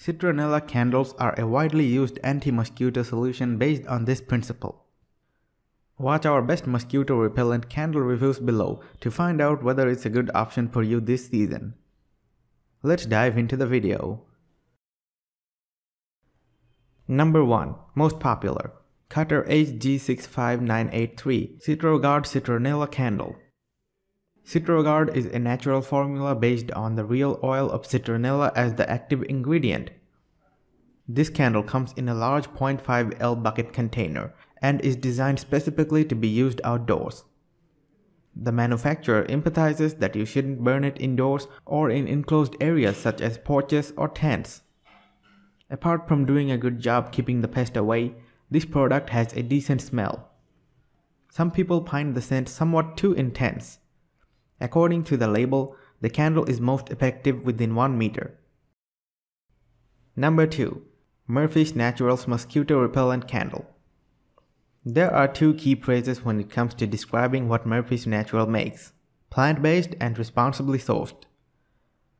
Citronella candles are a widely used anti-mosquito solution based on this principle. Watch our best mosquito repellent candle reviews below to find out whether it's a good option for you this season. Let's dive into the video. Number 1. Most popular. Cutter HG65983 CitroGuard Citronella Candle. CitroGuard is a natural formula based on the real oil of citronella as the active ingredient. This candle comes in a large 0.5 L bucket container and is designed specifically to be used outdoors. The manufacturer empathizes that you shouldn't burn it indoors or in enclosed areas such as porches or tents. Apart from doing a good job keeping the pest away, this product has a decent smell. Some people find the scent somewhat too intense. According to the label, the candle is most effective within 1 meter. Number 2. Murphy's Naturals Mosquito Repellent Candle. There are two key phrases when it comes to describing what Murphy's Natural makes plant based and responsibly sourced.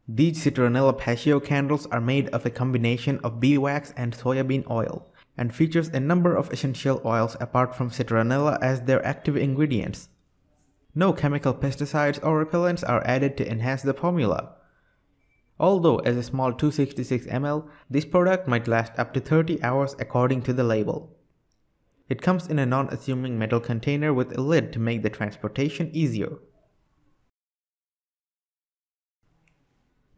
These citronella passion candles are made of a combination of beeswax and soybean oil and features a number of essential oils apart from citronella as their active ingredients. No chemical pesticides or repellents are added to enhance the formula. Although as a small 266 ml, this product might last up to 30 hours according to the label. It comes in a non-assuming metal container with a lid to make the transportation easier.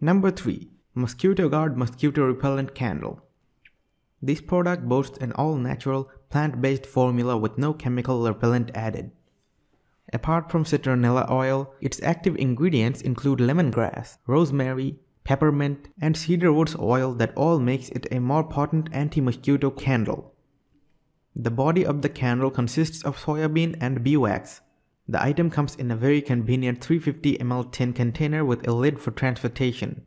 Number 3. Mosquito Guard Mosquito Repellent Candle. This product boasts an all-natural, plant-based formula with no chemical repellent added. Apart from citronella oil, its active ingredients include lemongrass, rosemary, peppermint, and cedarwood's oil that all makes it a more potent anti-mosquito candle. The body of the candle consists of soybean and beeswax. The item comes in a very convenient 350 ml tin container with a lid for transportation.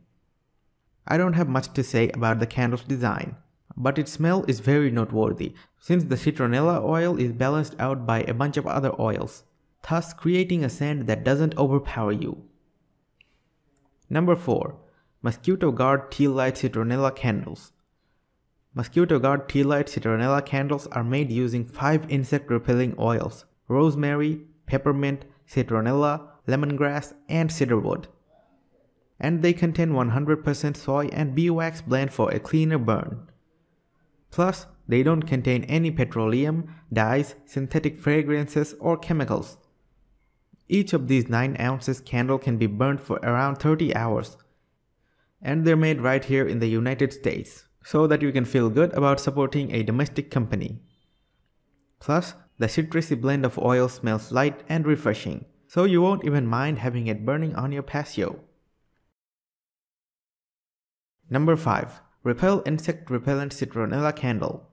I don't have much to say about the candle's design, but its smell is very noteworthy since the citronella oil is balanced out by a bunch of other oils, thus creating a scent that doesn't overpower you. Number 4. Mosquito Guard Tea Light Citronella Candles Mosquito Guard Tea Light Citronella candles are made using 5 insect repelling oils rosemary, peppermint, citronella, lemongrass, and cedarwood. And they contain 100% soy and beeswax blend for a cleaner burn. Plus, they don't contain any petroleum, dyes, synthetic fragrances, or chemicals. Each of these 9 ounces candle can be burned for around 30 hours. And they're made right here in the United States so that you can feel good about supporting a domestic company. Plus, the citrusy blend of oil smells light and refreshing, so you won't even mind having it burning on your patio. Number 5. Repel Insect Repellent Citronella Candle.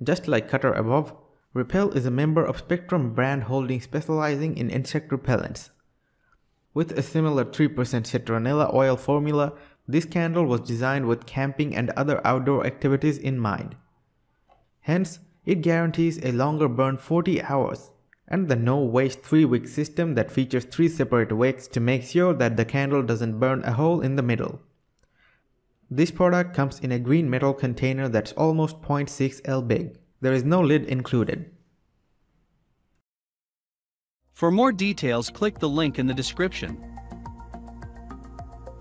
Just like Cutter above, Repel is a member of Spectrum brand holding specializing in insect repellents. With a similar 3% citronella oil formula, this candle was designed with camping and other outdoor activities in mind. Hence, it guarantees a longer burn 40 hours and the no waste 3 wick system that features 3 separate wicks to make sure that the candle doesn't burn a hole in the middle. This product comes in a green metal container that's almost 0.6 L big. There is no lid included. For more details click the link in the description.